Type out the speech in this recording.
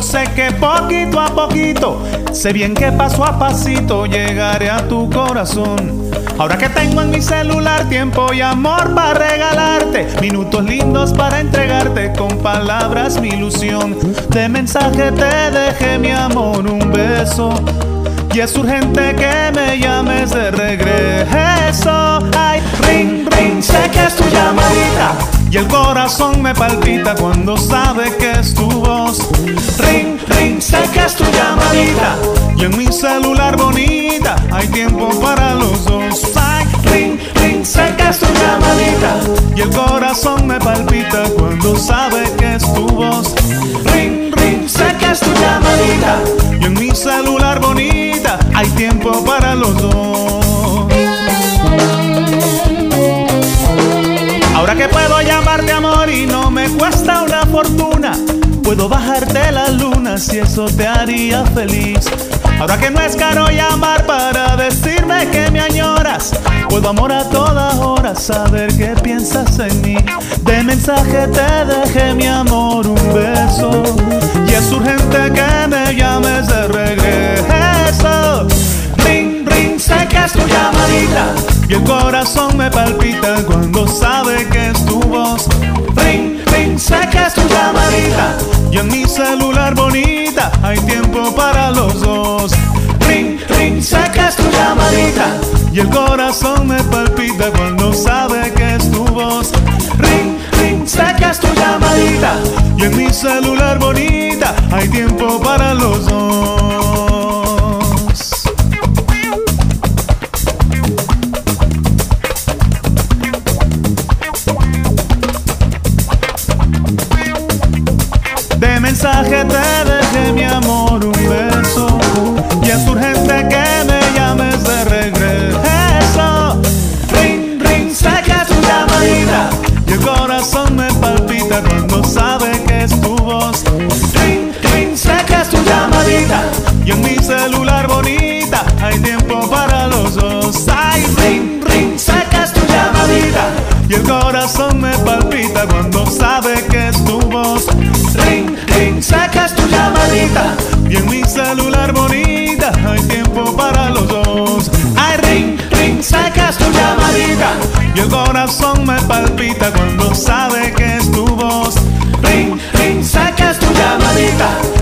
Yo sé que poquito a poquito, sé bien que paso a pasito llegaré a tu corazón. Ahora que tengo en mi celular tiempo y amor para regalarte, minutos lindos para entregarte con palabras mi ilusión. De mensaje te dejé mi amor un beso. Y es urgente que me llames de Y el corazón me palpita cuando sabe que es tu voz. Ring, ring, sé que es tu llamadita. Y en mi celular bonita hay tiempo para los dos. Ring, ring, sé que es tu llamadita. Y el corazón me palpita cuando sabe cuesta una fortuna, puedo bajarte la luna si eso te haría feliz. Ahora que no es caro llamar para decirme que me añoras, puedo amor a toda hora saber que piensas en mí. De mensaje te dejé mi amor un beso y es urgente que me llames de regreso. Ring, ring, sé que es tu llamadita y el corazón me palpita celular bonita hay tiempo para los dos. Ring, ring, es tu llamadita y el corazón me palpita cuando sabe que es tu voz. Ring, ring, es tu llamadita y en mi celular bonita mensaje te dejé mi amor un beso y es urgente que me llames de regreso. Ring, ring, es tu llamadita y el corazón me palpita cuando sabe que es tu voz. Ring, ring, tu llamadita y en mi celular bonita hay tiempo para los dos. Ay, ring, ring, es tu llamadita y el corazón me palpita cuando sabe que es tu voz. Llamadita y en mi celular bonita hay tiempo para los dos. Ay, ring, ring, es tu llamadita y el corazón me palpita cuando sabe que es tu voz. Ring, ring, es tu llamadita